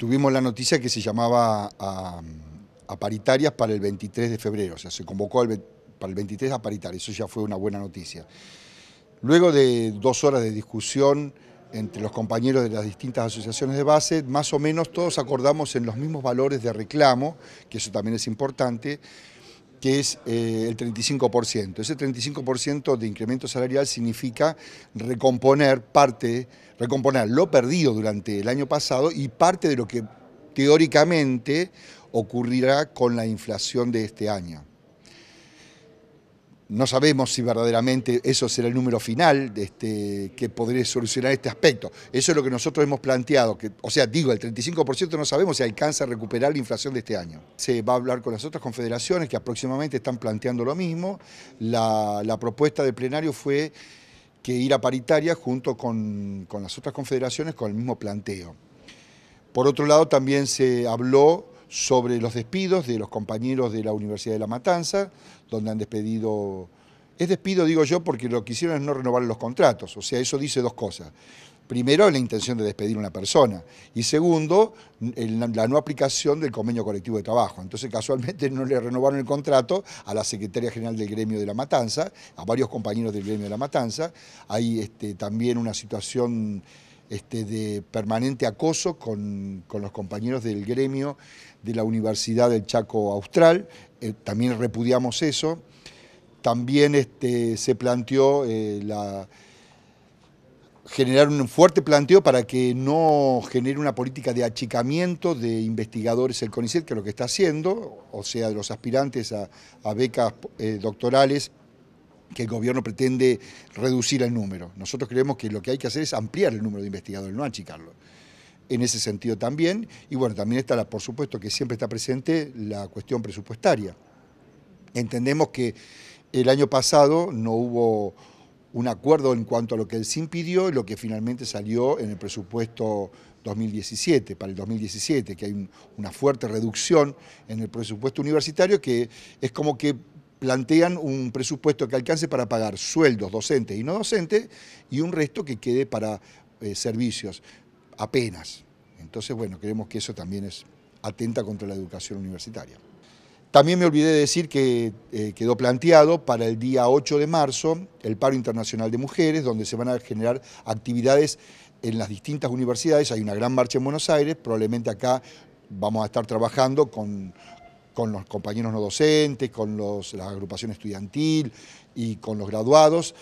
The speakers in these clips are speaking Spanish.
tuvimos la noticia que se llamaba a, paritarias para el 23 de febrero, o sea, se convocó para el 23 a paritarias, eso ya fue una buena noticia. Luego de dos horas de discusión entre los compañeros de las distintas asociaciones de base, más o menos todos acordamos en los mismos valores de reclamo, que eso también es importante, que es eh, el 35%. Ese 35% de incremento salarial significa recomponer parte, recomponer lo perdido durante el año pasado y parte de lo que teóricamente ocurrirá con la inflación de este año. No sabemos si verdaderamente eso será el número final de este, que podría solucionar este aspecto. Eso es lo que nosotros hemos planteado. O sea, digo, el 35% no sabemos si alcanza a recuperar la inflación de este año. Se va a hablar con las otras confederaciones que aproximadamente están planteando lo mismo. La, propuesta del plenario fue que ir a paritaria junto con, con las otras confederaciones con el mismo planteo. Por otro lado, también se habló sobre los despidos de los compañeros de la Universidad de La Matanza, donde han despedido... Es despido, digo yo, porque lo que hicieron es no renovar los contratos. O sea, eso dice dos cosas. Primero, la intención de despedir a una persona. Y segundo, la no aplicación del convenio colectivo de trabajo. Entonces, casualmente no le renovaron el contrato a la secretaria general del gremio de La Matanza, a varios compañeros del gremio de La Matanza. Hay este, también una situación este, de permanente acoso con, los compañeros del gremio de la Universidad del Chaco Austral, eh, también repudiamos eso. También este, se planteó eh, la, generar un fuerte planteo para que no genere una política de achicamiento de investigadores el CONICET, que es lo que está haciendo, o sea, de los aspirantes a, becas eh, doctorales que el gobierno pretende reducir el número. Nosotros creemos que lo que hay que hacer es ampliar el número de investigadores, no achicarlo. En ese sentido también, y bueno, también está, por supuesto, que siempre está presente la cuestión presupuestaria. Entendemos que el año pasado no hubo un acuerdo en cuanto a lo que el SIM pidió y lo que finalmente salió en el presupuesto 2017, para el 2017, que hay una fuerte reducción en el presupuesto universitario, que es como que plantean un presupuesto que alcance para pagar sueldos docentes y no docentes y un resto que quede para eh, servicios, apenas. Entonces, bueno, creemos que eso también es atenta contra la educación universitaria. También me olvidé de decir que eh, quedó planteado para el día 8 de marzo el paro internacional de mujeres, donde se van a generar actividades en las distintas universidades. Hay una gran marcha en Buenos Aires, probablemente acá vamos a estar trabajando con, con los compañeros no docentes, con los, la agrupación estudiantil y con los graduados,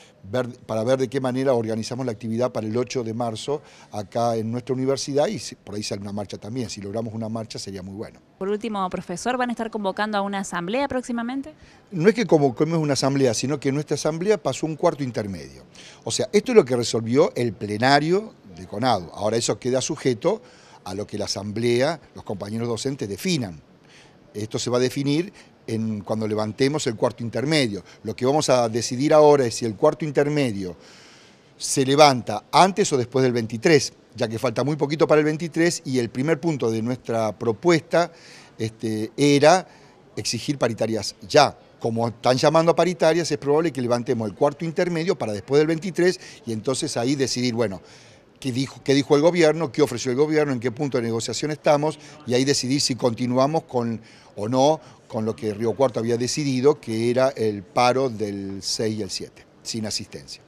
para ver de qué manera organizamos la actividad para el 8 de marzo acá en nuestra universidad y por ahí sale una marcha también. Si logramos una marcha sería muy bueno. Por último, profesor, ¿van a estar convocando a una asamblea próximamente? No es que convoquemos una asamblea, sino que nuestra asamblea pasó un cuarto intermedio. O sea, esto es lo que resolvió el plenario de CONADO. Ahora eso queda sujeto a lo que la asamblea, los compañeros docentes definan. Esto se va a definir en, cuando levantemos el cuarto intermedio. Lo que vamos a decidir ahora es si el cuarto intermedio se levanta antes o después del 23, ya que falta muy poquito para el 23 y el primer punto de nuestra propuesta este, era exigir paritarias ya. Como están llamando a paritarias, es probable que levantemos el cuarto intermedio para después del 23 y entonces ahí decidir, bueno, qué dijo, dijo el gobierno, qué ofreció el gobierno, en qué punto de negociación estamos y ahí decidir si continuamos con o no con lo que Río Cuarto había decidido, que era el paro del 6 y el 7, sin asistencia.